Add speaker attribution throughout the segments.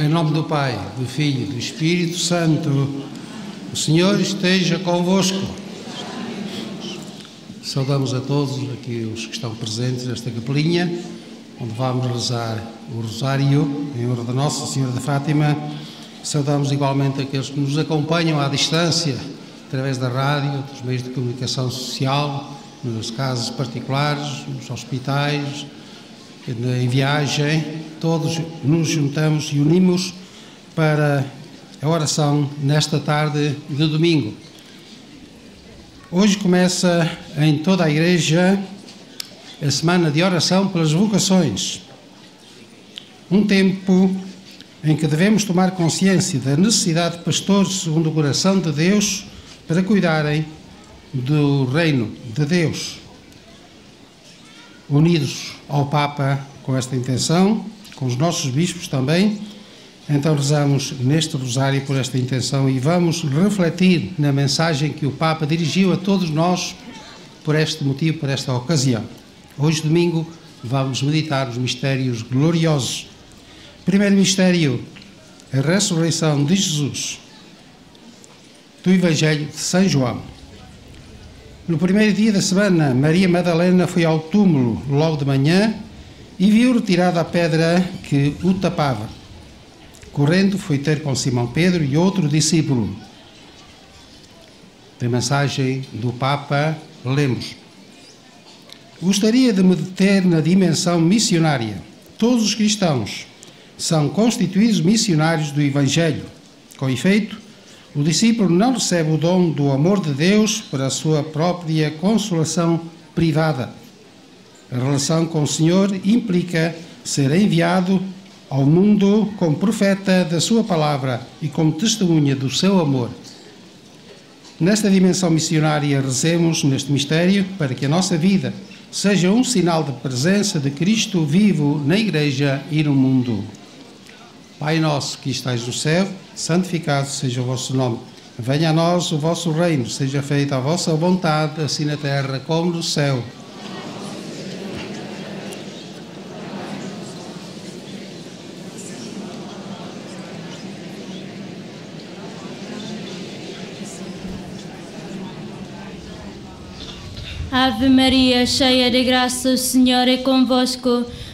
Speaker 1: Em nome do Pai, do Filho e do Espírito Santo, o Senhor esteja convosco. Saudamos a todos aqui os que estão presentes nesta capelinha, onde vamos rezar o Rosário em honra da Nossa Senhora de Fátima. Saudamos igualmente aqueles que nos acompanham à distância, através da rádio, dos meios de comunicação social, nas casas particulares, nos hospitais, em viagem, todos nos juntamos e unimos para a oração nesta tarde de domingo. Hoje começa em toda a Igreja a semana de oração pelas vocações. Um tempo em que devemos tomar consciência da necessidade de pastores segundo o coração de Deus para cuidarem do reino de Deus. Unidos ao Papa com esta intenção, com os nossos bispos também, então rezamos neste rosário por esta intenção e vamos refletir na mensagem que o Papa dirigiu a todos nós por este motivo, por esta ocasião. Hoje, domingo, vamos meditar os mistérios gloriosos. Primeiro mistério, a ressurreição de Jesus, do Evangelho de São João. No primeiro dia da semana, Maria Madalena foi ao túmulo logo de manhã e viu retirada a pedra que o tapava. Correndo, foi ter com Simão Pedro e outro discípulo. Da mensagem do Papa, lemos. Gostaria de me deter na dimensão missionária. Todos os cristãos são constituídos missionários do Evangelho. Com efeito, o discípulo não recebe o dom do amor de Deus para a sua própria consolação privada. A relação com o Senhor implica ser enviado ao mundo como profeta da sua palavra e como testemunha do seu amor. Nesta dimensão missionária, rezemos neste mistério para que a nossa vida seja um sinal de presença de Cristo vivo na Igreja e no mundo. Pai nosso que estais no céu, santificado seja o vosso nome. Venha a nós o vosso reino, seja feita a vossa vontade, assim na terra como no céu.
Speaker 2: Ave Maria, cheia de graça, o Senhor é convosco.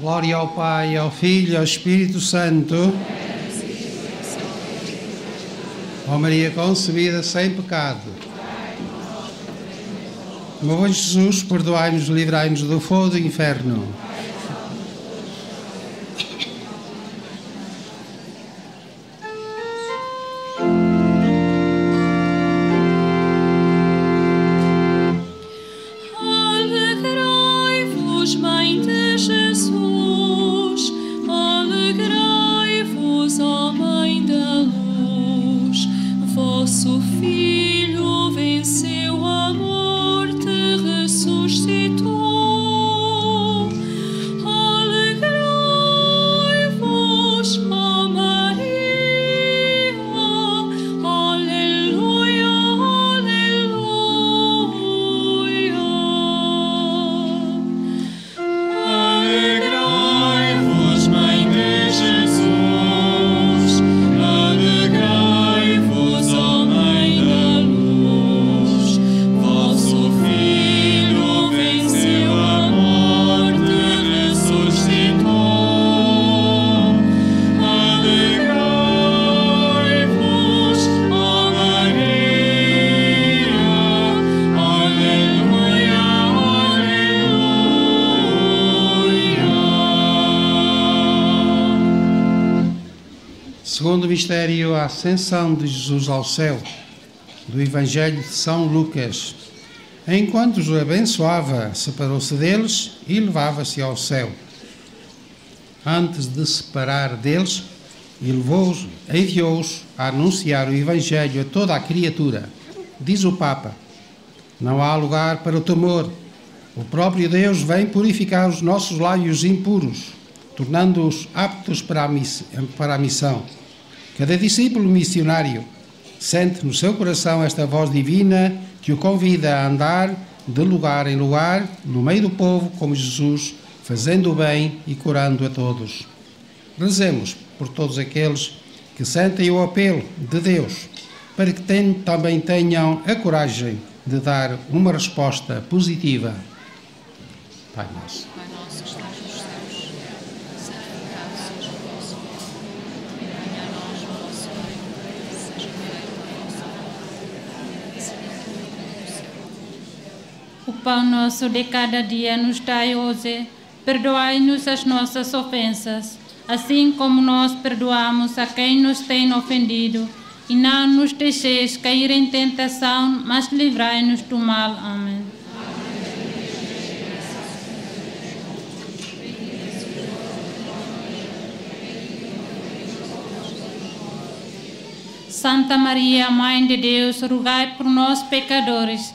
Speaker 1: Glória ao Pai, ao Filho ao Espírito Santo. Ó Maria concebida sem pecado. Meu bom Jesus, perdoai-nos, livrai-nos do fogo do inferno. Segundo mistério, a ascensão de Jesus ao céu, do Evangelho de São Lucas. Enquanto os abençoava, separou-se deles e levava-se ao céu. Antes de se separar deles, elevou-os, enviou-os a anunciar o Evangelho a toda a criatura. Diz o Papa: Não há lugar para o temor. O próprio Deus vem purificar os nossos lábios impuros, tornando-os aptos para a, para a missão. Cada discípulo missionário sente no seu coração esta voz divina que o convida a andar de lugar em lugar, no meio do povo, como Jesus, fazendo o bem e curando a todos. Rezemos por todos aqueles que sentem o apelo de Deus, para que também tenham a coragem de dar uma resposta positiva. Pai nosso.
Speaker 3: Pai nosso que estás nos céus, santificado seja o vosso nome. Venha a nós o vosso reino, seja feita a vossa vontade, assim na terra como no céu.
Speaker 4: O pão nosso de cada dia nos dai hoje. Perdoai-nos as nossas ofensas, assim como nós perdoamos a quem nos tem ofendido. E não nos deixeis cair em tentação, mas livrai-nos do mal. Amém. Santa Maria, Mãe de Deus, rogai por nós, pecadores,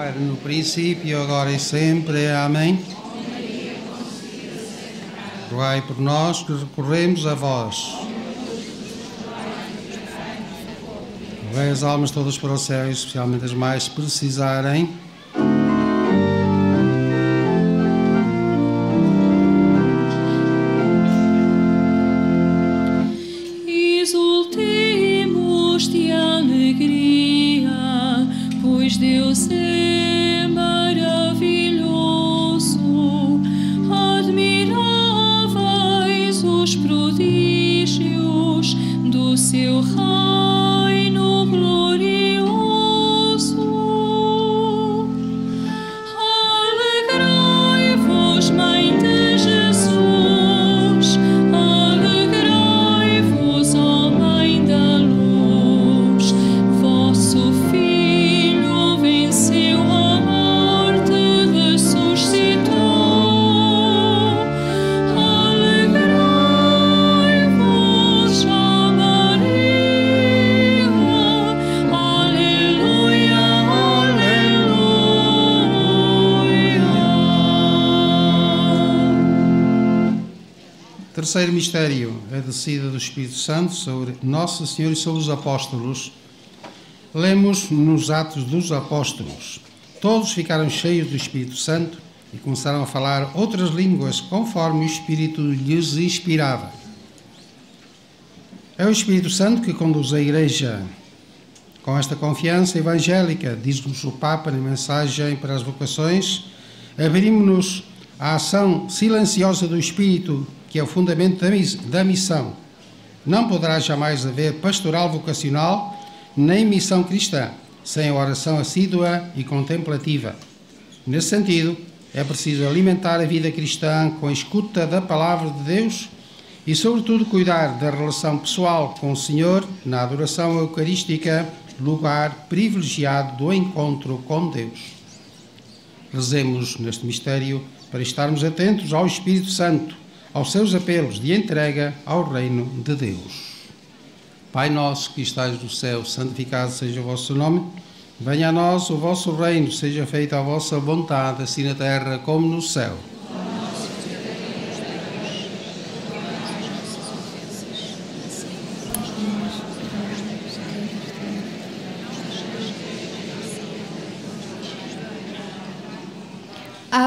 Speaker 1: Era no princípio, agora e sempre. Amém. Rogai por nós que recorremos a vós. Rogai as almas todas para o céu, especialmente as mais precisarem. Mistério, a descida do Espírito Santo sobre Nossa Senhora e sobre os apóstolos. Lemos nos Atos dos Apóstolos. Todos ficaram cheios do Espírito Santo e começaram a falar outras línguas conforme o Espírito lhes inspirava. É o Espírito Santo que conduz a Igreja. Com esta confiança evangélica, diz-nos o Papa na mensagem para as vocações, abrimos-nos à ação silenciosa do Espírito, que é o fundamento da mis- da missão. Não poderá jamais haver pastoral vocacional nem missão cristã sem a oração assídua e contemplativa. Nesse sentido, é preciso alimentar a vida cristã com a escuta da palavra de Deus e, sobretudo, cuidar da relação pessoal com o Senhor na adoração eucarística, lugar privilegiado do encontro com Deus. Rezemos neste mistério para estarmos atentos ao Espírito Santo, aos seus apelos de entrega ao reino de Deus. Pai nosso que estais no céu, santificado seja o vosso nome. Venha a nós o vosso reino, seja feita a vossa vontade, assim na terra como no céu.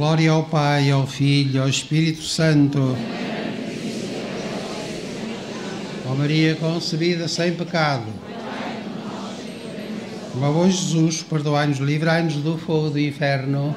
Speaker 5: Glória ao Pai, ao Filho, ao Espírito Santo. Ó Maria concebida sem pecado. Ó bom Jesus, perdoai-nos, livrai-nos do fogo do inferno.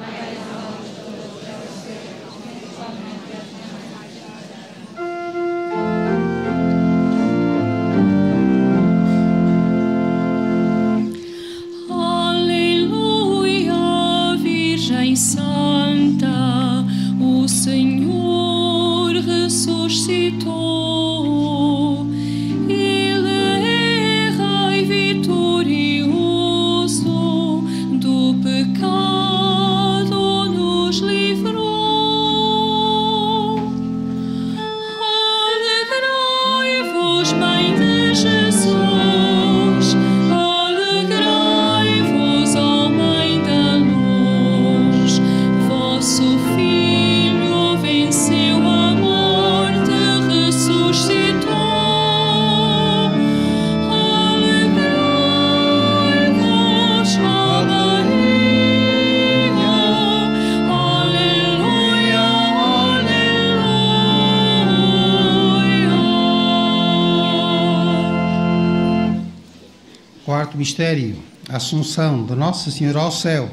Speaker 5: Mistério, a Assunção de Nossa Senhora ao céu.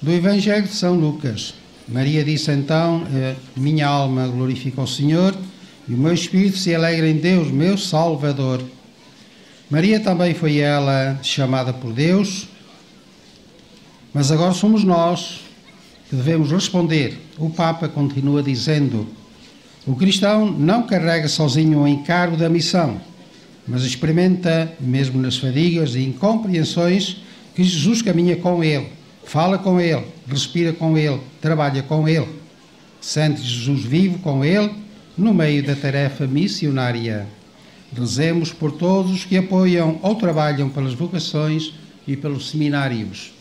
Speaker 5: Do Evangelho de São Lucas. Maria disse então: eh, Minha alma glorifica o Senhor e o meu espírito se alegra em Deus, meu Salvador. Maria também foi ela chamada por Deus, mas agora somos nós que devemos responder. O Papa continua dizendo: O cristão não carrega sozinho o encargo da missão mas experimenta, mesmo nas fadigas e incompreensões, que Jesus caminha com ele, fala com ele, respira com ele, trabalha com ele. Sente Jesus vivo com ele no meio da tarefa missionária. Rezemos por todos os que apoiam ou trabalham pelas vocações e pelos seminários.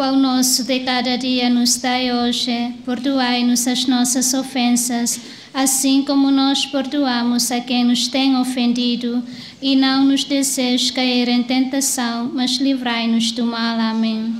Speaker 6: Pão nosso de cada dia nos dai hoje, perdoai-nos as nossas ofensas, assim como nós perdoamos a quem nos tem ofendido, e não nos deixeis cair em tentação, mas livrai-nos do mal. Amém.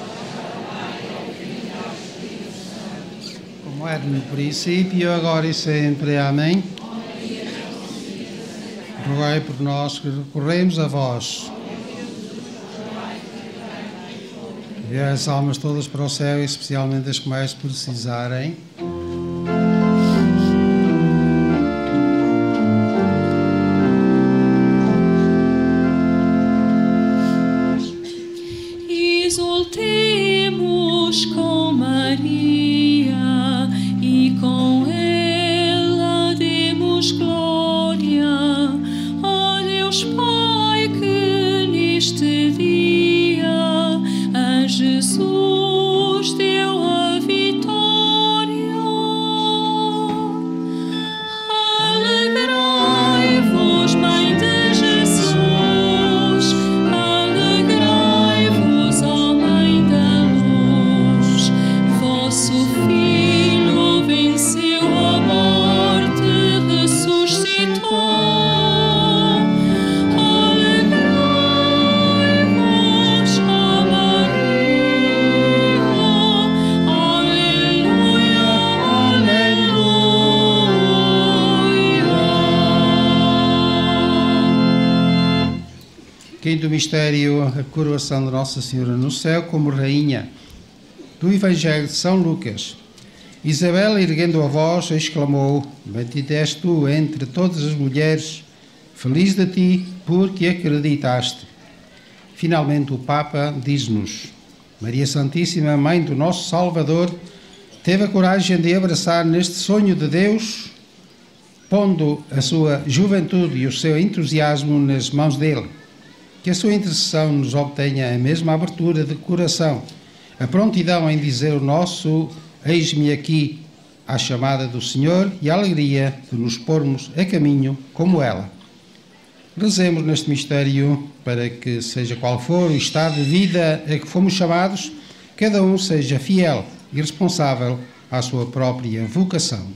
Speaker 1: Como era no princípio, agora e sempre. Amém. Rogai por nós que recorremos a vós. Enviai as almas todas para o céu, especialmente as que mais precisarem. Coroação de Nossa Senhora no céu como Rainha. Do Evangelho de São Lucas. Isabel, erguendo a voz, exclamou: Bendita és tu entre todas as mulheres, feliz de ti, porque acreditaste. Finalmente, o Papa diz-nos: Maria Santíssima, Mãe do nosso Salvador, teve a coragem de abraçar neste sonho de Deus, pondo a sua juventude e o seu entusiasmo nas mãos dele. Que a sua intercessão nos obtenha a mesma abertura de coração, a prontidão em dizer o nosso Eis-me aqui à chamada do Senhor e a alegria de nos pormos a caminho como ela. Rezemos neste mistério para que, seja qual for o estado de vida a que fomos chamados, cada um seja fiel e responsável à sua própria vocação.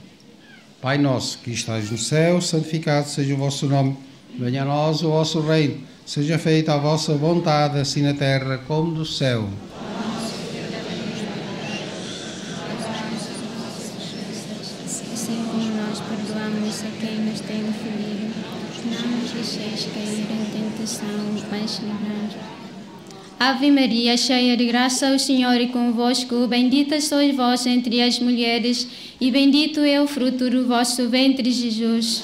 Speaker 1: Pai nosso que estás no céu, santificado seja o vosso nome. Venha a nós o vosso reino. Seja feita a vossa vontade, assim na terra como no céu.
Speaker 7: Assim como nós perdoamos a quem nos tem ofendido, não nos deixeis cair em tentação, mas livrai-nos.
Speaker 2: Ave Maria, cheia de graça, o Senhor é convosco. Bendita sois vós entre as mulheres, e bendito é o fruto do vosso ventre, Jesus.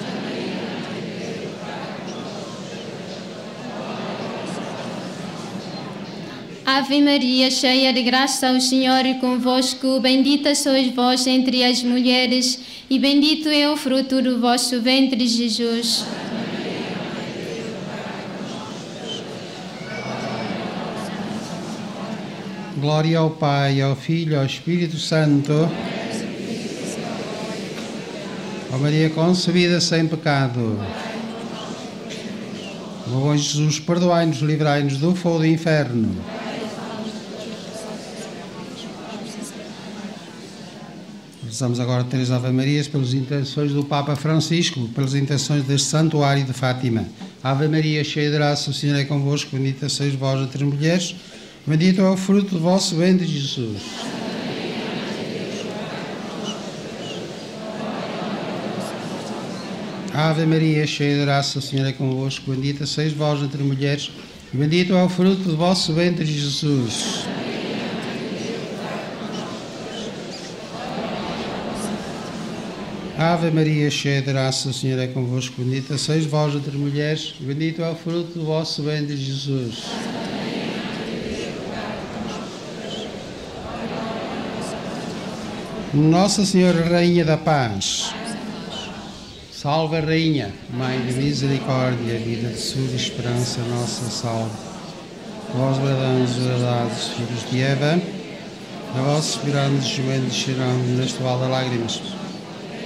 Speaker 8: Ave Maria, cheia de graça, o Senhor é convosco. Bendita sois vós entre as mulheres, e bendito é o fruto do vosso ventre, Jesus.
Speaker 1: Glória ao Pai, ao Filho, ao Espírito Santo. Ó Maria concebida sem pecado. Bom Jesus, perdoai-nos, livrai-nos do fogo do inferno. Rezamos agora três Ave Marias pelas intenções do Papa Francisco, pelas intenções deste santuário de Fátima. Ave Maria, cheia de graça, o Senhor é convosco, bendita sois vós entre mulheres, bendito é o fruto do vosso ventre, Jesus. Ave Maria, cheia de graça, o Senhor é convosco, bendita sois vós entre mulheres, bendito é o fruto do vosso ventre, Jesus. Ave Maria, cheia de graça, o Senhor é convosco, bendita sois vós entre mulheres, bendito é o fruto do vosso ventre, Jesus. Nossa Senhora Rainha da Paz, salve Rainha, Mãe de Misericórdia, vida de sua esperança, nossa salve. Vós bradamos verdades, filhos de Eva, a vossos grandes joelhos chorão neste vale de lágrimas.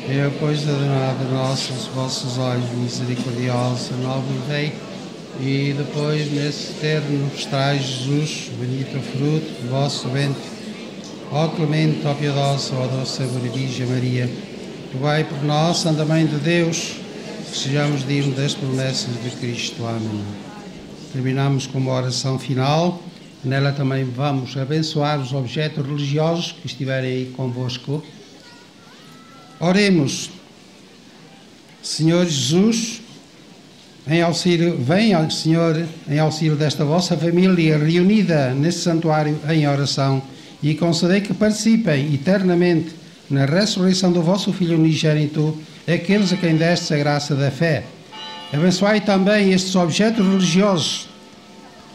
Speaker 1: Eu, pois, adorado nossos vossos olhos misericordiosos, Rei, e depois nesse eterno traz Jesus, bendito fruto do vosso ventre. Ó clemente, ó piedosa, ó doce Virgem Maria, rogai por nós, Santa Mãe de Deus, que sejamos dignos das promessas de Cristo. Amém. Terminamos com uma oração final. Nela também vamos abençoar os objetos religiosos que estiverem aí convosco. Oremos. Senhor Jesus, em auxílio, vem, Senhor, em auxílio desta vossa família reunida neste santuário em oração e concedei que participem eternamente na ressurreição do vosso Filho unigênito, aqueles a quem deste a graça da fé. Abençoai também estes objetos religiosos,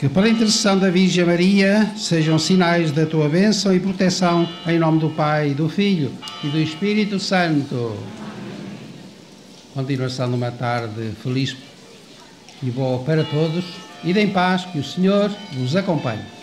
Speaker 1: que pela intercessão da Virgem Maria sejam sinais da tua bênção e proteção, em nome do Pai, do Filho e do Espírito Santo. Continuação de uma tarde feliz e boa para todos, e em paz, que o Senhor vos acompanhe.